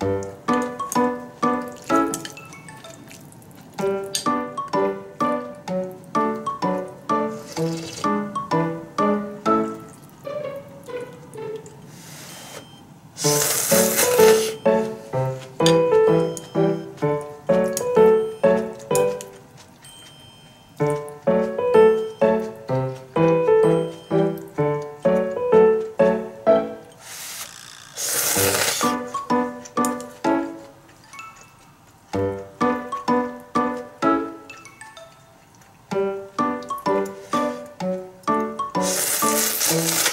you you